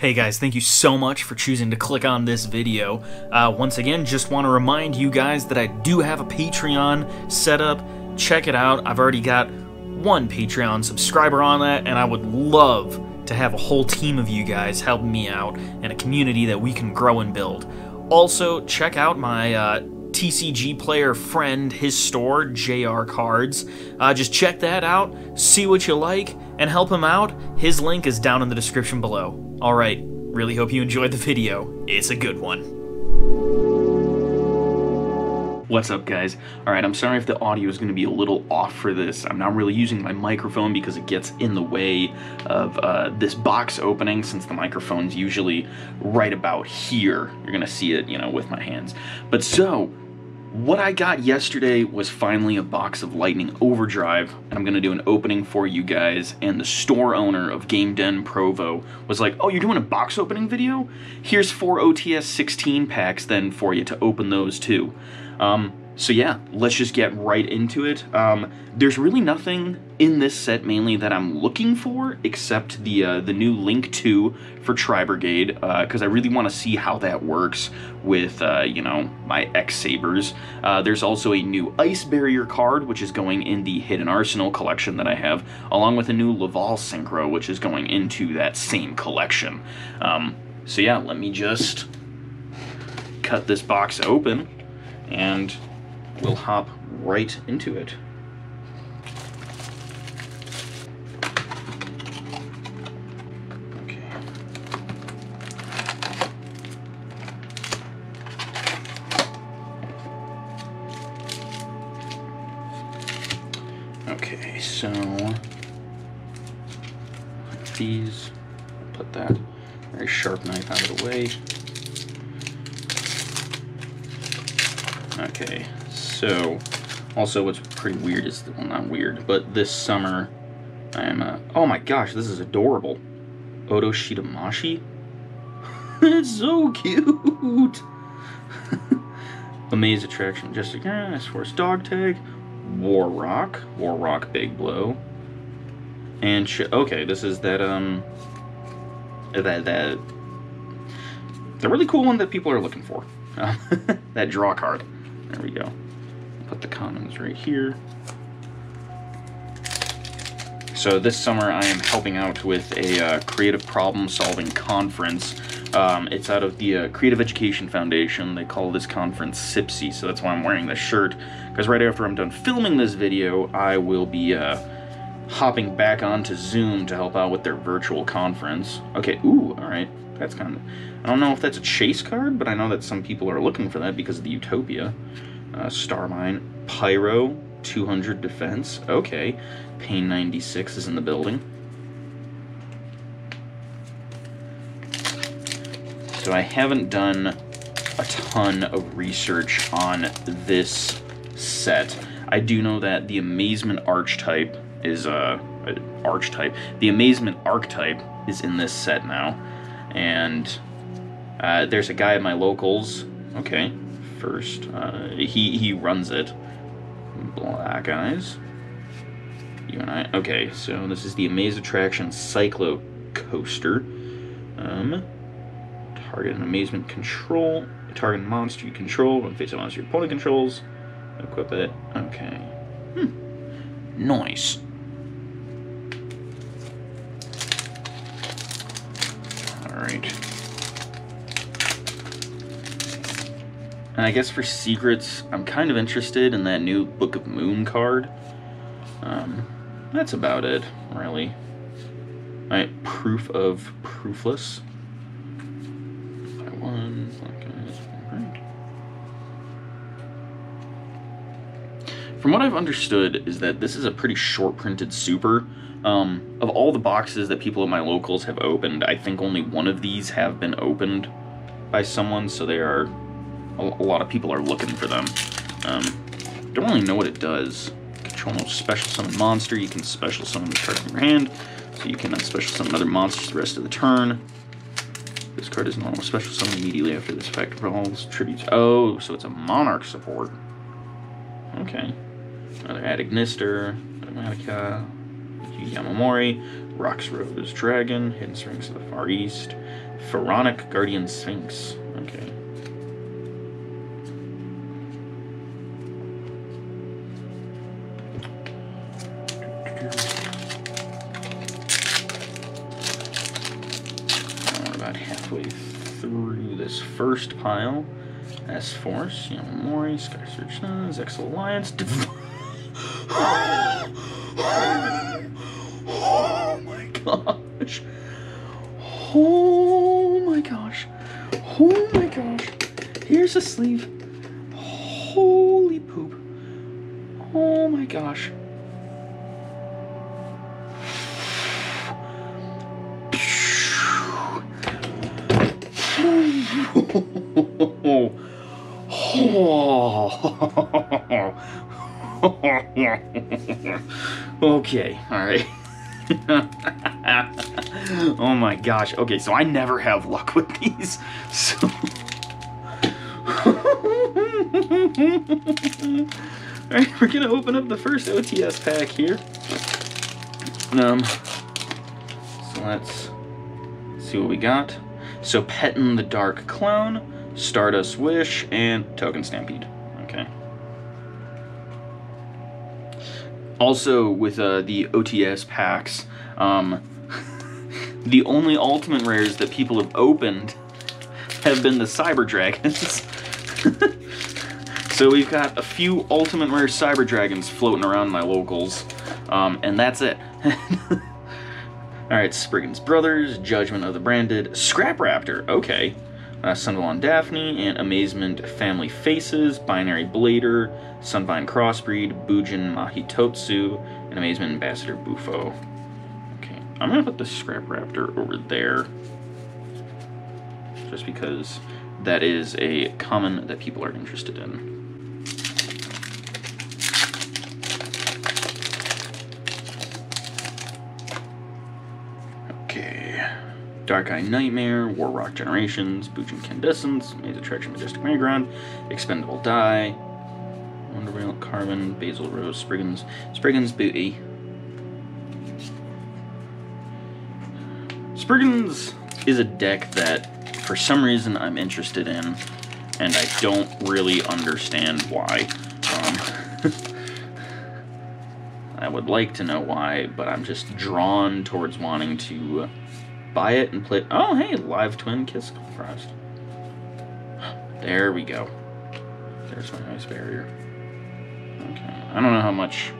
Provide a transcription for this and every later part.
Hey guys, thank you so much for choosing to click on this video. Uh, once again, just want to remind you guys that I do have a Patreon set up. Check it out. I've already got one Patreon subscriber on that, and I would love to have a whole team of you guys helping me out and a community that we can grow and build. Also, check out my uh, TCG player friend, his store, JR Cards. Uh, just check that out, see what you like, and help him out. His link is down in the description below. Alright, really hope you enjoyed the video. It's a good one. What's up guys? Alright, I'm sorry if the audio is going to be a little off for this. I'm not really using my microphone because it gets in the way of uh, this box opening since the microphone's usually right about here. You're going to see it, you know, with my hands. But so, what I got yesterday was finally a box of Lightning Overdrive, and I'm to do an opening for you guys, and the store owner of Game Den Provo was like, oh, you're doing a box opening video? Here's four OTS 16 packs then for you to open those too. Um, so yeah, let's just get right into it. Um, there's really nothing in this set mainly that I'm looking for except the uh, the new Link 2 for Tri Brigade because uh, I really want to see how that works with uh, you know my X Sabers. Uh, there's also a new Ice Barrier card which is going in the Hidden Arsenal collection that I have, along with a new Laval Synchro which is going into that same collection. Um, so yeah, let me just cut this box open and we'll hop right into it. Okay. Okay, so these, put that very sharp knife out of the way. Okay, so also what's pretty weird is, well not weird, but this summer I'm, uh, oh my gosh, this is adorable. Otoshidamashi? it's so cute! Amaze Attraction, Jessica Ice Force Dog Tag, War Rock, War Rock Big Blow, and okay, this is that, um, that, that, the really cool one that people are looking for. that draw card. There we go. Put the commons right here. So this summer I am helping out with a uh, creative problem solving conference. Um, it's out of the uh, Creative Education Foundation. They call this conference CPSI, so that's why I'm wearing this shirt. Because right after I'm done filming this video, I will be uh, hopping back onto Zoom to help out with their virtual conference. Okay, ooh, alright. That's kind of... I don't know if that's a chase card, but I know that some people are looking for that because of the Utopia. Uh, Starmine. Pyro, 200 defense. Okay. Pain 96 is in the building. So I haven't done a ton of research on this set. I do know that the Amazement Archetype is uh, archetype. The Amazement Archetype is in this set now and uh, there's a guy at my locals. Okay, first uh, he he runs it. Black eyes. You and I. Okay, so this is the Amaze Attraction Cyclo Coaster. Um, target an amazement control. Target monster you control when face a monster your opponent controls. Equip it. Okay. Hmm. Nice. Alright. And I guess for secrets, I'm kind of interested in that new Book of Moon card. Um, that's about it, really. Alright, Proof of Pruflas. One, From what I've understood is that this is a pretty short printed super, um, of all the boxes that people at my locals have opened, I think only one of these have been opened by someone, so they are, a, lot of people are looking for them. Um, don't really know what it does. Control no special summon monster, you can special summon the card in your hand, so you can special summon other monsters the rest of the turn. This card is normal special summon immediately after this effect rolls tributes. Oh, so it's a monarch support. Okay. Another @Ignister, Automatica, Yamamori, Rocks Rose Dragon, Hidden Springs of the Far East, Pharaonic Guardian Sphinx. Okay. This first pile. S Force, Yamamori, Sky Search uh, Suns, X Alliance, Oh my gosh. Oh my gosh. Oh my gosh. Here's a sleeve. Holy poop. Oh my gosh. Okay, all right. oh my gosh. Okay, so I never have luck with these. So Alright, we're gonna open up the first OTS pack here. Um so let's see what we got. So Pettin the Dark Clone, Stardust Wish, and Token Stampede. Also, with uh, the OTS packs, um, the only ultimate rares that people have opened have been the Cyber Dragons. so we've got a few ultimate rare Cyber Dragons floating around my locals, um, and that's it. Alright, Spriggan's Brothers, Judgment of the Branded, Scrap Raptor, okay. Uh, Daphne, and Amazement Family Faces, Binary Blader, Sunvine Crossbreed, Bujin Mahitotsu, and Amazement Ambassador Bufo. Okay, I'm gonna put the Scrap Raptor over there. Just because that is a common that people are interested in. Okay. Dark Eye Nightmare, War Rock Generations, Bujin Candescence, Maze Attraction, Majestic Merry-Go-Round, Expendable Dai, Wonder Wheel, Carbon, Basil Rose, Spriggans, Spriggans Booty. Spriggans is a deck that, for some reason, I'm interested in, and I don't really understand why. Um, I would like to know why, but I'm just drawn towards wanting to buy it and play. Oh, hey, live twin kiss frost. There we go. There's my ice barrier. Okay, I don't know how much.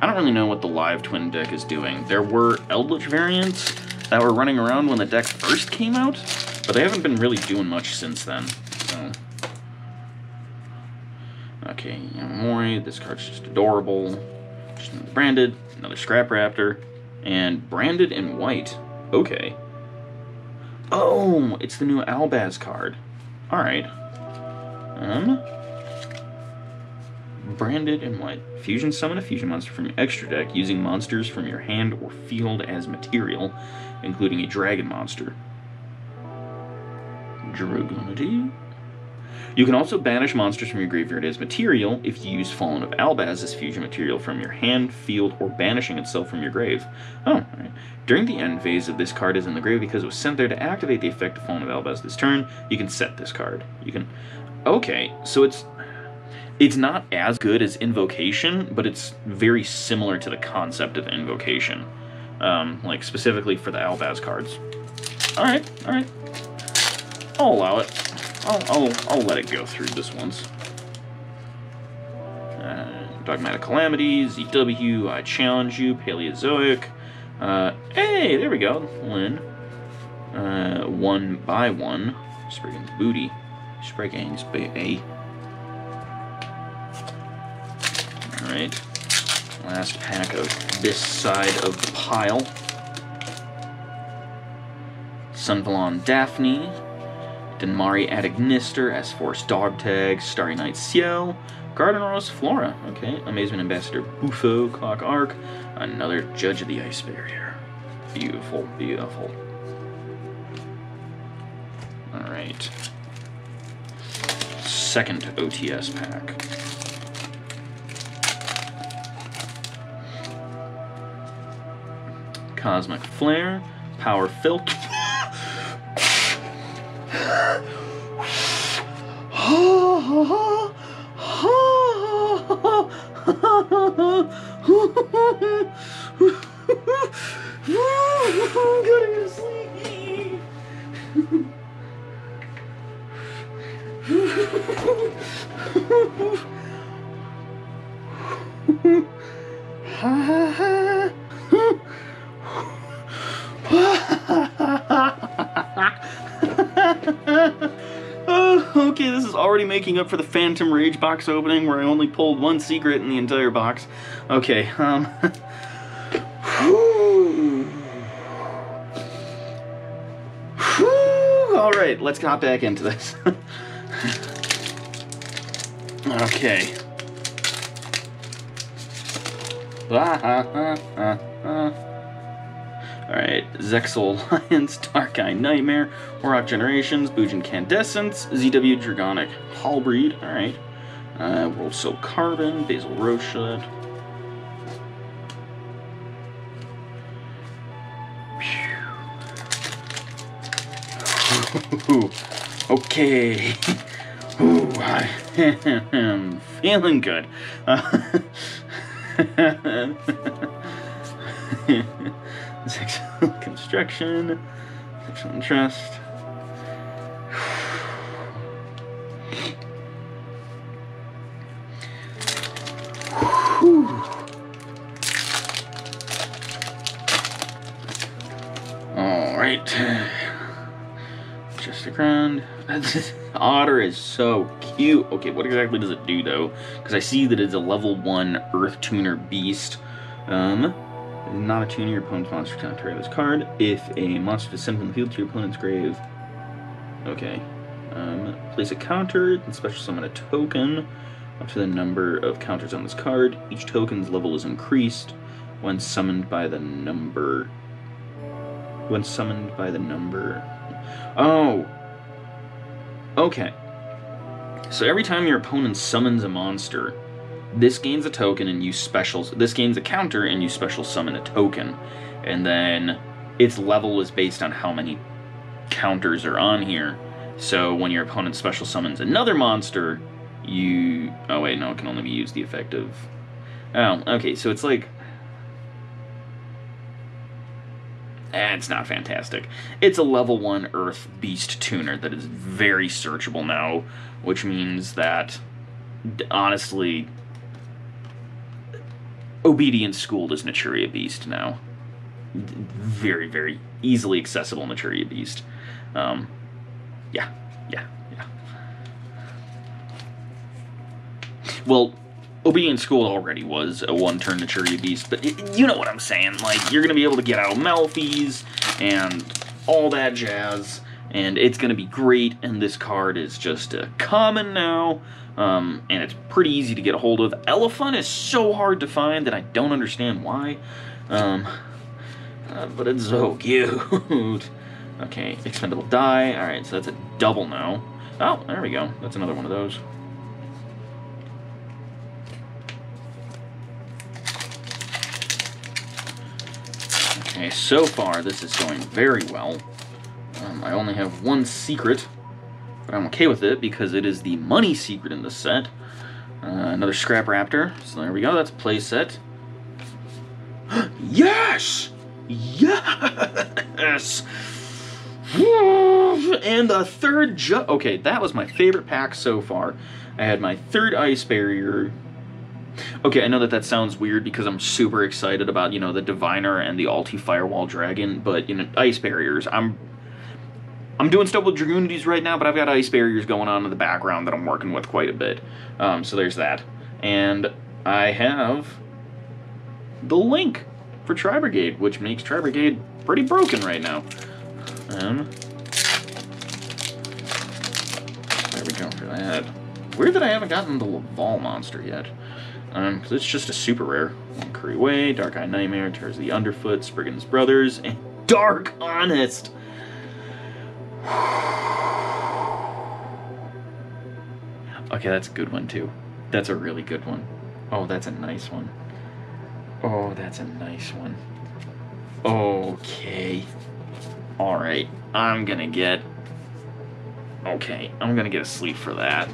I don't really know what the live twin deck is doing. There were Eldritch variants that were running around when the deck first came out, but they haven't been really doing much since then. So. Okay, Yamamori, this card's just adorable. Just branded, another Scrap Raptor, and branded in white. Okay. Oh, it's the new Albaz card. Alright. Um. Branded in white. Fusion summon a fusion monster from your extra deck using monsters from your hand or field as material, including a dragon monster. Dragunity. You can also banish monsters from your graveyard as material if you use Fallen of Albaz as fusion material from your hand, field, or banishing itself from your grave. Oh, alright. During the end phase of this card is in the grave because it was sent there to activate the effect of Fallen of Albaz this turn, you can set this card. You can... Okay, so it's... It's not as good as Invocation, but it's very similar to the concept of Invocation. Um, like, specifically for the Albaz cards. Alright, alright. I'll allow it. I'll, I'll, I'll let it go through this once. Uh, Dogmatic Calamities, EW, I Challenge You, Paleozoic. Uh, hey, there we go, Lynn. Uh, one by one. Spriggan's Booty. Spriggan's Booty. Alright. Last pack of this side of the pile. Sunavalon Daphne. Danmari @Ignister, S-Force Dog Tag, Starry Knight Ciel, Garden Rose Flora, okay, Amazement Ambassador Bufo, Clock Arc, another Judge of the Ice Barrier. Beautiful, beautiful. Alright. Second OTS pack. Cosmic Flare, Power Filter. I'm getting to sleep. Oh, already making up for the Phantom Rage box opening where I only pulled one secret in the entire box. Okay, um. All right, let's hop back into this. okay. Alright, Zexal Alliance, Dark Eye Nightmare, Warrock Generations, Bujin Candescence, ZW Dragonic Halberd, alright. Uh, World Soul Carbon, Basil Roshud. okay. Ooh, I am feeling good. Uh, construction, sexual. All right, just a grand. Otter is so cute. Okay, what exactly does it do though? Because I see that it's a level one Earth Tuner beast. Um, not a tuner, your opponent's monster cannot target this card. If a monster is sent from the field to your opponent's grave. Okay. Um, place a counter, and special summon a token up to the number of counters on this card. Each token's level is increased when summoned by the number. When summoned by the number. Oh! Okay. So every time your opponent summons a monster, this gains a token and you specials. This gains a counter and you special summon a token, and then its level is based on how many counters are on here. So when your opponent special summons another monster, you. Oh wait, no, it can only be used the effect of. Oh, okay. So it's like. Eh, it's not fantastic. It's a level 1 Earth Beast tuner that is very searchable now, which means that, honestly, Obedience Schooled is Naturia Beast now. Very, very easily accessible Naturia Beast. Um, yeah, yeah, yeah. Well, Obedience School already was a one-turn Naturia Beast, but you know what I'm saying. Like, you're going to be able to get out Malphys and all that jazz, and it's going to be great, and this card is just a common now, um, and it's pretty easy to get a hold of. Elephant is so hard to find that I don't understand why, um, uh, but it's so cute. okay, Expendable Dai. Alright, so that's a double now. Oh, there we go. That's another one of those. Okay, so far this is going very well. Um, I only have one secret, but I'm okay with it because it is the money secret in the set. Uh, another Scrap Raptor. So there we go, that's a play set. yes! Yes! And a third ju- Okay, that was my favorite pack so far. I had my third Ice Barrier, Okay, I know that that sounds weird because I'm super excited about, you know, the Diviner and the Alti Firewall Dragon, but, you know, Ice Barriers, I'm I'm doing stuff with Dragunities right now, but I've got Ice Barriers going on in the background that I'm working with quite a bit. Um, so there's that. And I have the link for Tri Brigade, which makes Tri Brigade pretty broken right now. Um, there we go for that. Weird that I haven't gotten the Laval monster yet. Um, cause it's just a super rare. One Curry Way, Dark Eye Nightmare, Tears of the Underfoot, Spriggan's Brothers, and Dark Honest! Okay, that's a good one too. That's a really good one. Oh, that's a nice one. Oh, that's a nice one. Okay. Alright, I'm gonna get... Okay, I'm gonna get a sleep for that.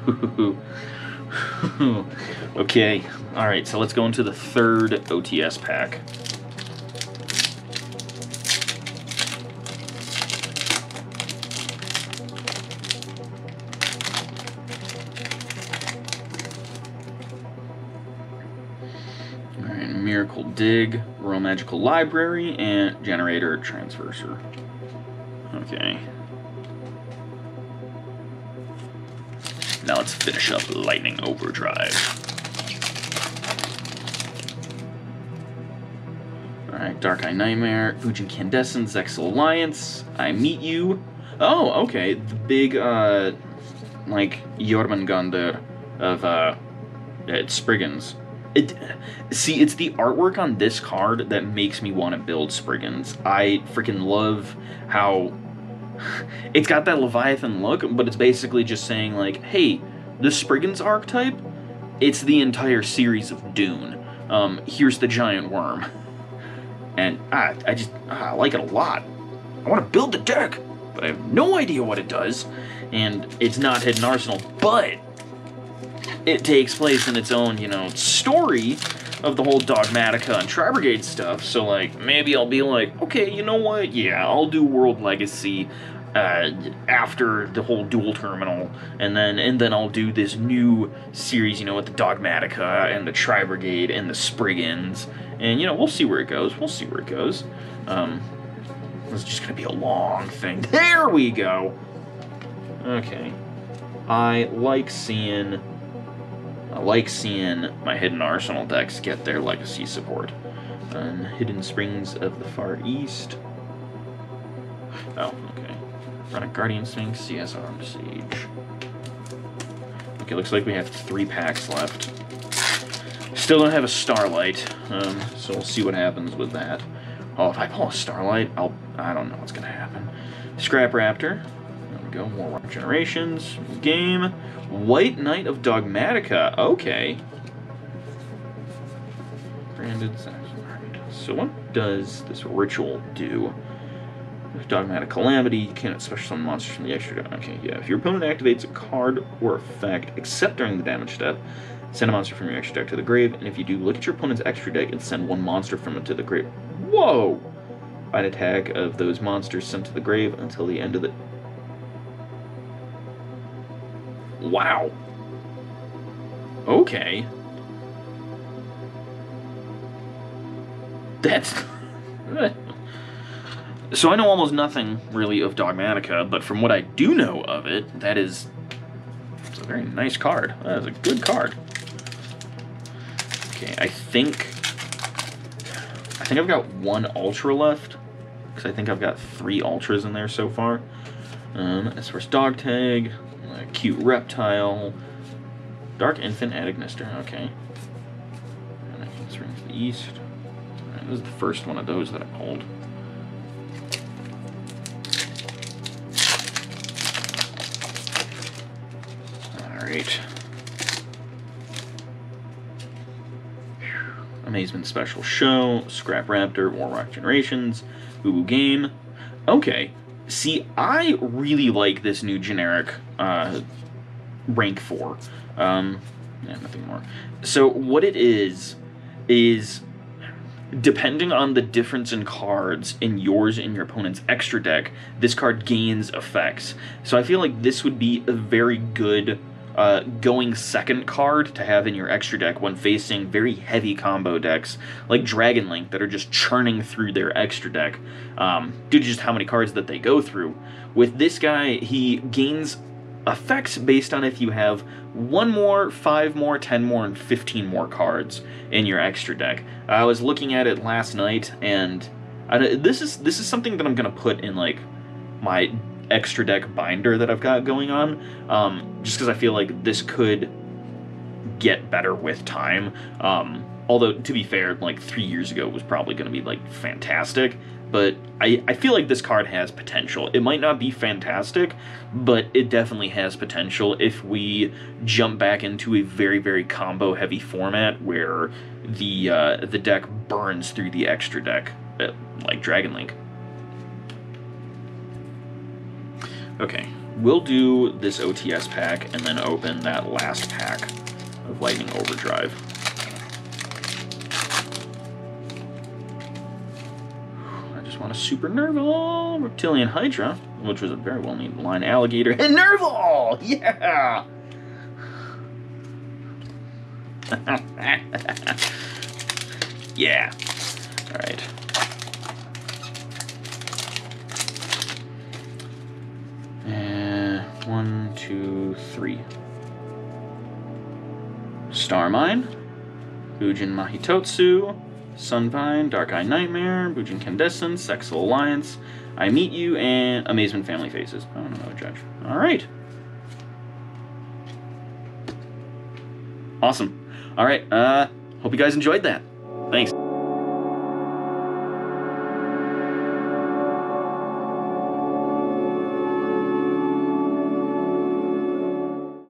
okay, alright, so let's go into the third OTS pack. Dig, Royal Magical Library, and Generator Transverser. Okay. Now let's finish up Lightning Overdrive. Alright, Dark Eye Nightmare, Fujin Candescent, Zexal Alliance, I Meet You. Oh, okay, the big, uh, like, Jormungandr of, uh, it's Spriggans. It, see, it's the artwork on this card that makes me want to build Spriggans. I freaking love how it's got that Leviathan look, but it's basically just saying like, hey, the Spriggans archetype, it's the entire series of Dune. Um, here's the giant worm. And I, I just, I like it a lot. I want to build the deck, but I have no idea what it does. And it's not Hidden Arsenal, but it takes place in its own, you know, story of the whole Dogmatika and Tri Brigade stuff. So, like, maybe I'll be like, okay, you know what? Yeah, I'll do World Legacy uh, after the whole dual terminal, and then and then I'll do this new series, you know, with the Dogmatika and the Tri Brigade and the Spriggans, and you know, we'll see where it goes. We'll see where it goes. Um, it's just gonna be a long thing. There we go. Okay. I like seeing I like seeing my Hidden Arsenal decks get their legacy support. And Hidden Springs of the Far East. Oh, okay. A Guardian Sphinx, CS Armed Siege. Okay, looks like we have three packs left. Still don't have a Starlight, um, so we'll see what happens with that. Oh, if I pull a Starlight, I'll... I don't know what's gonna happen. Scrap Raptor. Go, more Warp Generations. Game. White Knight of Dogmatika. Okay. Branded So what does this ritual do? Dogmatic Calamity, you can't special summon monsters from the extra deck. Okay, yeah. If your opponent activates a card or effect, except during the damage step, send a monster from your extra deck to the grave, and if you do, look at your opponent's extra deck and send one monster from it to the grave. Whoa! Find a tag of those monsters sent to the grave until the end of the Wow. Okay. That's... so I know almost nothing, really, of Dogmatika, but from what I do know of it, that is... It's a very nice card. That is a good card. Okay, I think... I think I've got one Ultra left, because I think I've got three Ultras in there so far. Um, as far as Dog Tag, cute reptile. Dark Infant @Ignister, okay. And I can swing to the east. Right, this is the first one of those that I pulled. Alright. Amazement Special Show, Scrap Raptor, Warrock Generations, Boo Boo Game. Okay, See, I really like this new generic uh, rank 4. Um, yeah, nothing more. So what it is, is depending on the difference in cards in yours and your opponent's extra deck, this card gains effects. So I feel like this would be a very good uh, going second card to have in your extra deck when facing very heavy combo decks like Dragon Link that are just churning through their extra deck um, due to just how many cards that they go through. With this guy, he gains effects based on if you have one more, five more, ten more, and 15 more cards in your extra deck. I was looking at it last night, and I, this is this is something that I'm gonna put in like my extra deck binder that I've got going on, um, just because I feel like this could get better with time. Um, although to be fair, like three years ago was probably going to be like fantastic. But I, I feel like this card has potential. It might not be fantastic, but it definitely has potential if we jump back into a very, very combo heavy format where the uh, the deck burns through the extra deck, uh, like Dragon Link. Okay, we'll do this OTS pack and then open that last pack of Lightning Overdrive. I just want a Super Nerval, Reptilian Hydra, which was a very well named line, Alligator, and Nerval! Yeah! yeah. Alright. And one, two, three. Starmine, Bujin Mahitotsu, Sunvine, Dark Eye Nightmare, Bujin Candescent, Zexal Alliance, I Meet You, and Amazement Family Faces. I don't know, Judge. Alright. Awesome. Alright, uh, hope you guys enjoyed that.